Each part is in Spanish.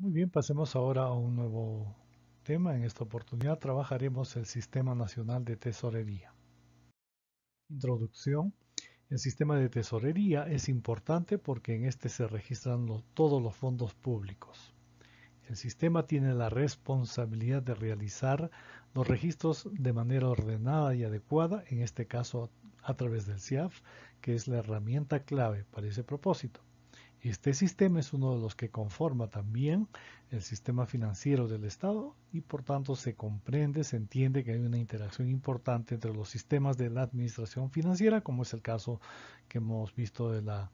Muy bien, pasemos ahora a un nuevo tema. En esta oportunidad trabajaremos el Sistema Nacional de Tesorería. Introducción. El sistema de tesorería es importante porque en este se registran todos los fondos públicos. El sistema tiene la responsabilidad de realizar los registros de manera ordenada y adecuada, en este caso a través del CIAF, que es la herramienta clave para ese propósito. Este sistema es uno de los que conforma también el sistema financiero del Estado y por tanto se comprende, se entiende que hay una interacción importante entre los sistemas de la administración financiera, como es el caso que hemos visto de la,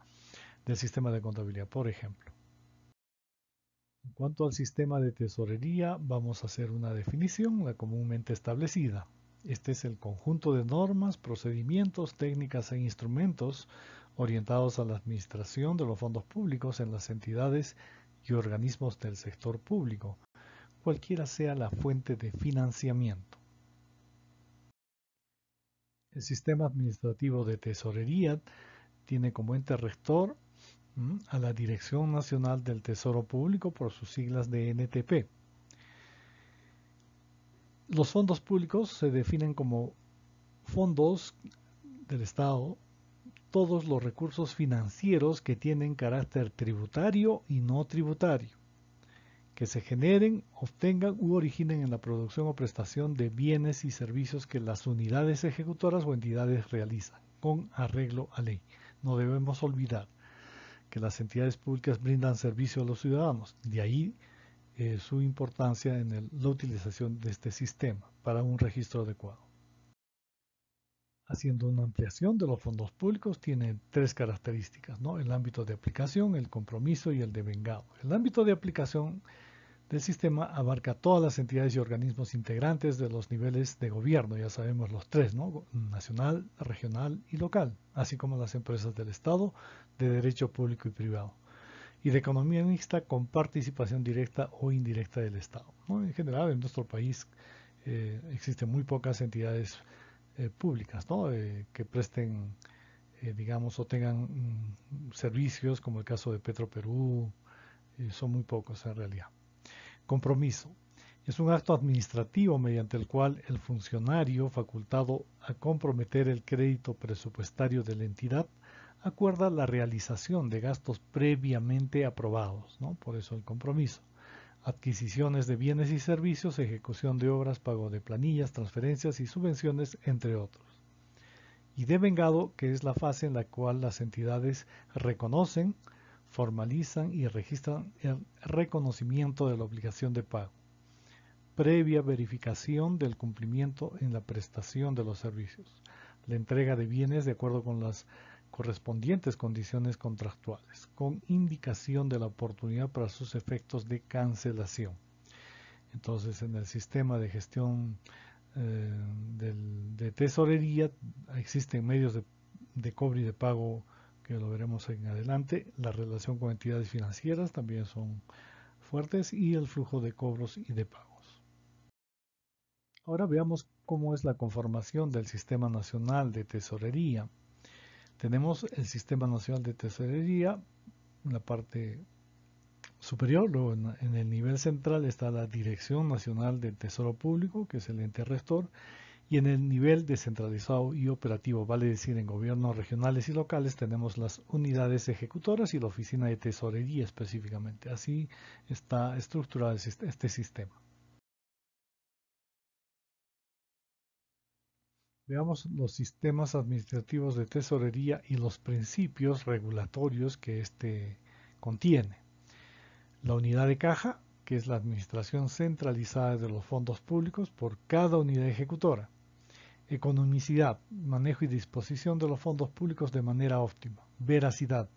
del sistema de contabilidad, por ejemplo. En cuanto al sistema de tesorería, vamos a hacer una definición, la comúnmente establecida. Este es el conjunto de normas, procedimientos, técnicas e instrumentos orientados a la administración de los fondos públicos en las entidades y organismos del sector público, cualquiera sea la fuente de financiamiento. El sistema administrativo de tesorería tiene como ente rector a la Dirección Nacional del Tesoro Público por sus siglas de NTP. Los fondos públicos se definen como fondos del Estado todos los recursos financieros que tienen carácter tributario y no tributario, que se generen, obtengan u originen en la producción o prestación de bienes y servicios que las unidades ejecutoras o entidades realizan, con arreglo a ley. No debemos olvidar que las entidades públicas brindan servicio a los ciudadanos, de ahí eh, su importancia en la utilización de este sistema para un registro adecuado haciendo una ampliación de los fondos públicos, tiene tres características, ¿no? El ámbito de aplicación, el compromiso y el devengado. El ámbito de aplicación del sistema abarca todas las entidades y organismos integrantes de los niveles de gobierno, ya sabemos los tres, ¿no? Nacional, regional y local, así como las empresas del Estado, de derecho público y privado, y de economía mixta con participación directa o indirecta del Estado. En general, en nuestro país eh, existen muy pocas entidades eh, públicas, ¿no? Eh, que presten, eh, digamos, o tengan mm, servicios, como el caso de Petro Perú, son muy pocos en realidad. Compromiso. Es un acto administrativo mediante el cual el funcionario facultado a comprometer el crédito presupuestario de la entidad acuerda la realización de gastos previamente aprobados, ¿no? por eso el compromiso adquisiciones de bienes y servicios, ejecución de obras, pago de planillas, transferencias y subvenciones, entre otros. Y de vengado, que es la fase en la cual las entidades reconocen, formalizan y registran el reconocimiento de la obligación de pago, previa verificación del cumplimiento en la prestación de los servicios, la entrega de bienes de acuerdo con las correspondientes condiciones contractuales, con indicación de la oportunidad para sus efectos de cancelación. Entonces, en el sistema de gestión eh, de tesorería existen medios de, de cobro y de pago que lo veremos en adelante. La relación con entidades financieras también son fuertes y el flujo de cobros y de pagos. Ahora veamos cómo es la conformación del Sistema Nacional de Tesorería. Tenemos el Sistema Nacional de Tesorería en la parte superior, luego en, el nivel central está la Dirección Nacional del Tesoro Público, que es el ente rector, y en el nivel descentralizado y operativo, vale decir en gobiernos regionales y locales, tenemos las unidades ejecutoras y la oficina de tesorería específicamente. Así está estructurado este sistema. Veamos los sistemas administrativos de tesorería y los principios regulatorios que éste contiene. La unidad de caja, que es la administración centralizada de los fondos públicos por cada unidad ejecutora. Economicidad, manejo y disposición de los fondos públicos de manera óptima. Veracidad,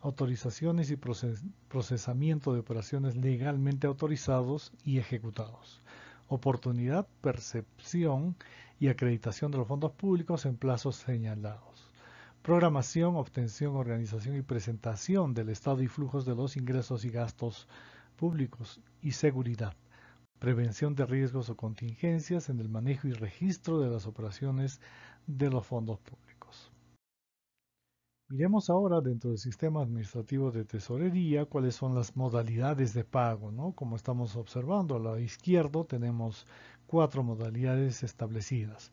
autorizaciones y procesamiento de operaciones legalmente autorizados y ejecutados. Oportunidad, percepción y acreditación de los fondos públicos en plazos señalados. Programación, obtención, organización y presentación del estado y flujos de los ingresos y gastos públicos y seguridad. Prevención de riesgos o contingencias en el manejo y registro de las operaciones de los fondos públicos. Miremos ahora dentro del sistema administrativo de tesorería cuáles son las modalidades de pago, ¿no? Como estamos observando, a la izquierda tenemos cuatro modalidades establecidas.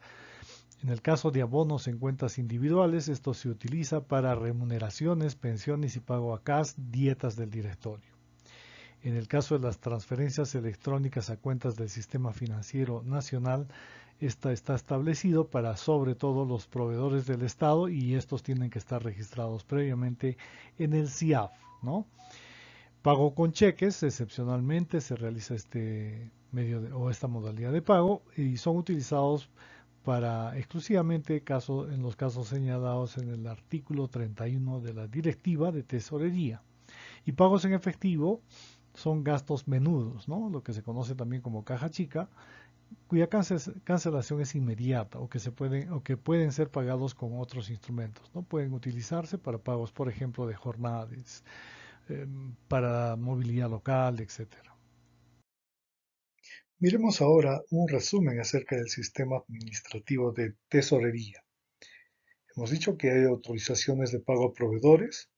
En el caso de abonos en cuentas individuales, esto se utiliza para remuneraciones, pensiones y pago a CAS, dietas del directorio. En el caso de las transferencias electrónicas a cuentas del Sistema Financiero Nacional, esta está establecido para sobre todo los proveedores del Estado y estos tienen que estar registrados previamente en el CIAF. ¿no? Pago con cheques, excepcionalmente se realiza este medio o esta modalidad de pago y son utilizados para exclusivamente en los casos señalados en el artículo 31 de la Directiva de Tesorería. Y pagos en efectivo son gastos menudos, ¿no? lo que se conoce también como caja chica, cuya cancelación es inmediata o que, se pueden, o que pueden ser pagados con otros instrumentos. ¿no? Pueden utilizarse para pagos, por ejemplo, de jornadas, em, para movilidad local, etc. Miremos ahora un resumen acerca del sistema administrativo de tesorería. Hemos dicho que hay autorizaciones de pago a proveedores,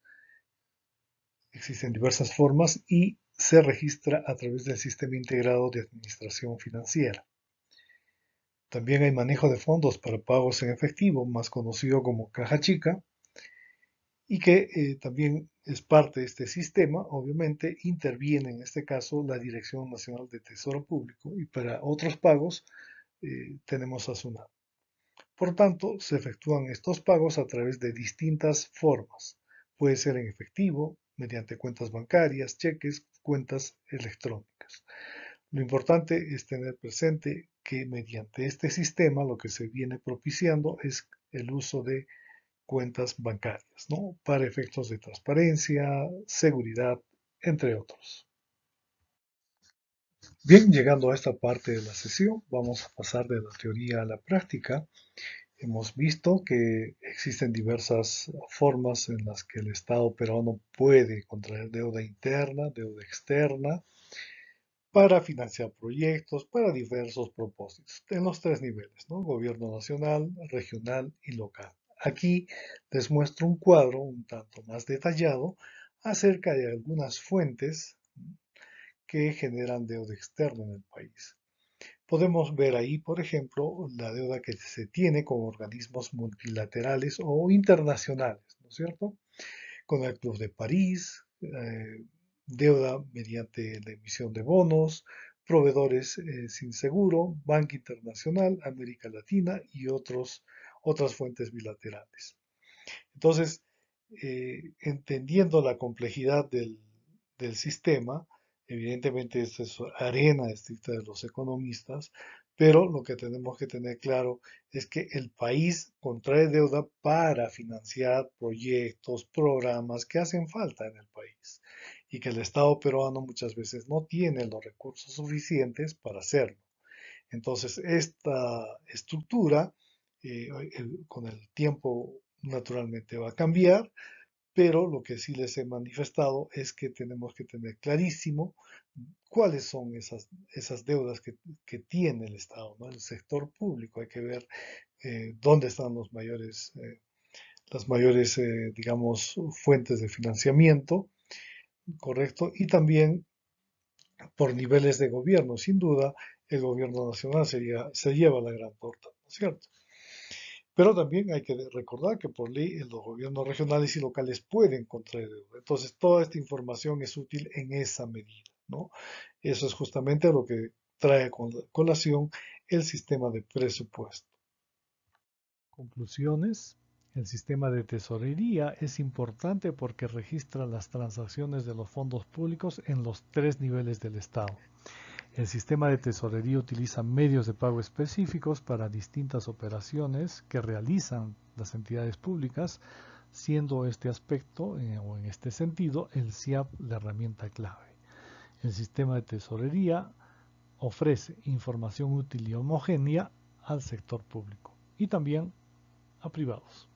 existen diversas formas y se registra a través del Sistema Integrado de Administración Financiera. También hay manejo de fondos para pagos en efectivo, más conocido como caja chica, y que eh, también es parte de este sistema, obviamente interviene en este caso la Dirección Nacional de Tesoro Público y para otros pagos eh, tenemos a SUNAT. Por tanto, se efectúan estos pagos a través de distintas formas. Puede ser en efectivo, mediante cuentas bancarias, cheques, cuentas electrónicas. Lo importante es tener presente que mediante este sistema lo que se viene propiciando es el uso de cuentas bancarias, ¿no? Para efectos de transparencia, seguridad, entre otros. Bien, llegando a esta parte de la sesión, vamos a pasar de la teoría a la práctica. Hemos visto que existen diversas formas en las que el Estado peruano puede contraer deuda interna, deuda externa, para financiar proyectos para diversos propósitos, en los tres niveles, ¿no? gobierno nacional, regional y local. Aquí les muestro un cuadro un tanto más detallado acerca de algunas fuentes que generan deuda externa en el país. Podemos ver ahí, por ejemplo, la deuda que se tiene con organismos multilaterales o internacionales, ¿no es cierto? Con el Club de París, eh, deuda mediante la emisión de bonos, proveedores eh, sin seguro, Banco Internacional, América Latina y otros, otras fuentes bilaterales. Entonces, eh, entendiendo la complejidad del, del sistema, evidentemente esta es arena estricta de los economistas, pero lo que tenemos que tener claro es que el país contrae deuda para financiar proyectos, programas que hacen falta en el país y que el Estado peruano muchas veces no tiene los recursos suficientes para hacerlo. Entonces, esta estructura eh, con el tiempo naturalmente va a cambiar, pero lo que sí les he manifestado es que tenemos que tener clarísimo cuáles son esas, esas deudas que, tiene el Estado, ¿no? el sector público. Hay que ver eh, dónde están los mayores, eh, las mayores, digamos, fuentes de financiamiento ¿correcto? Y también por niveles de gobierno. Sin duda, el gobierno nacional sería, se lleva la gran torta, ¿no es cierto? Pero también hay que recordar que por ley los gobiernos regionales y locales pueden contraer deuda. Entonces, toda esta información es útil en esa medida, ¿no? Eso es justamente lo que trae con colación el sistema de presupuesto. Conclusiones. El sistema de tesorería es importante porque registra las transacciones de los fondos públicos en los tres niveles del Estado. El sistema de tesorería utiliza medios de pago específicos para distintas operaciones que realizan las entidades públicas, siendo este aspecto eh, o en este sentido el CIAP la herramienta clave. El sistema de tesorería ofrece información útil y homogénea al sector público y también a privados.